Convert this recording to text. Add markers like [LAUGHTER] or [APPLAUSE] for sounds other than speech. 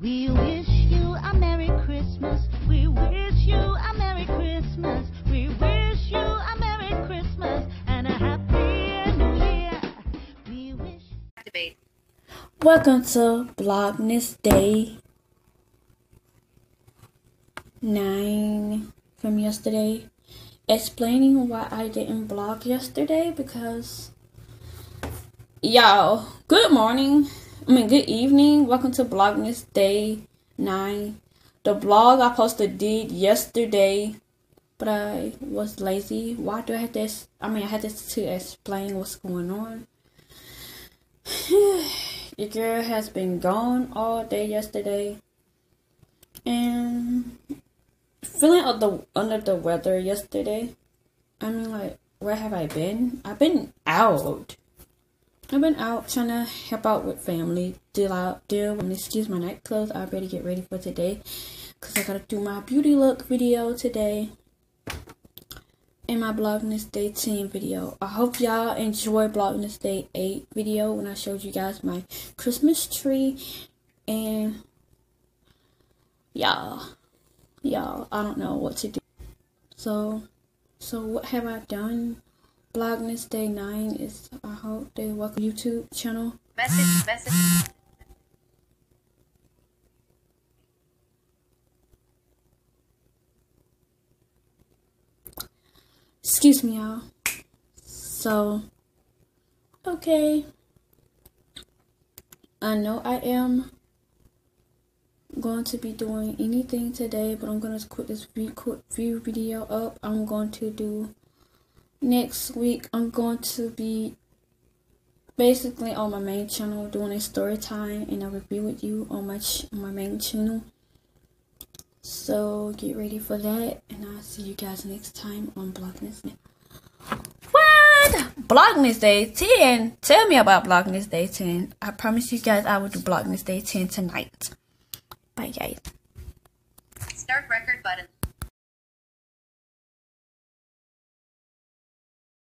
We wish you a Merry Christmas. We wish you a Merry Christmas. We wish you a Merry Christmas and a Happy New Year. We wish. Activate. Welcome to Vlogmas Day 9 from yesterday. Explaining why I didn't vlog yesterday because y'all, good morning. I mean, good evening. Welcome to Vlogmas Day 9. The blog I posted did yesterday, but I was lazy. Why do I have this? I mean, I had this to explain what's going on. [SIGHS] Your girl has been gone all day yesterday. And feeling of the under the weather yesterday. I mean like where have I been? I've been out. I've been out trying to help out with family, deal out, deal. excuse my night clothes. I better get ready for today, cause I gotta do my beauty look video today, and my Vlogmas Day 10 video. I hope y'all enjoy Vlogmas Day 8 video when I showed you guys my Christmas tree, and y'all y'all i don't know what to do so so what have i done Vlogmas day 9 is i hope they welcome youtube channel Message. Message. excuse me y'all so okay i know i am going to be doing anything today but i'm going to put this quick view video up i'm going to do next week i'm going to be basically on my main channel doing a story time and I will be with you on my on my main channel. So get ready for that and i'll see you guys next time on Vlogmas what? Vlogmas Day 10 tell me about Vlogmas Day 10 i promise you guys i will do Vlogmas Day 10 tonight. Bye, guys. Start record button.